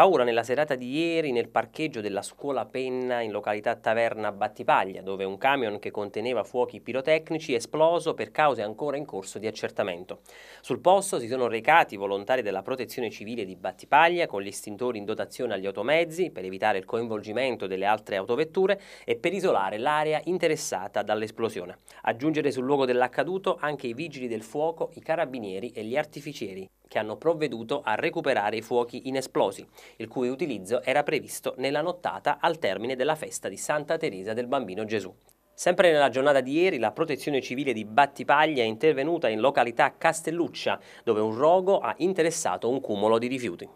Paura nella serata di ieri nel parcheggio della scuola Penna in località Taverna Battipaglia, dove un camion che conteneva fuochi pirotecnici è esploso per cause ancora in corso di accertamento. Sul posto si sono recati volontari della protezione civile di Battipaglia con gli estintori in dotazione agli automezzi per evitare il coinvolgimento delle altre autovetture e per isolare l'area interessata dall'esplosione. Aggiungere sul luogo dell'accaduto anche i vigili del fuoco, i carabinieri e gli artificieri che hanno provveduto a recuperare i fuochi inesplosi, il cui utilizzo era previsto nella nottata al termine della festa di Santa Teresa del Bambino Gesù. Sempre nella giornata di ieri la protezione civile di Battipaglia è intervenuta in località Castelluccia, dove un rogo ha interessato un cumulo di rifiuti.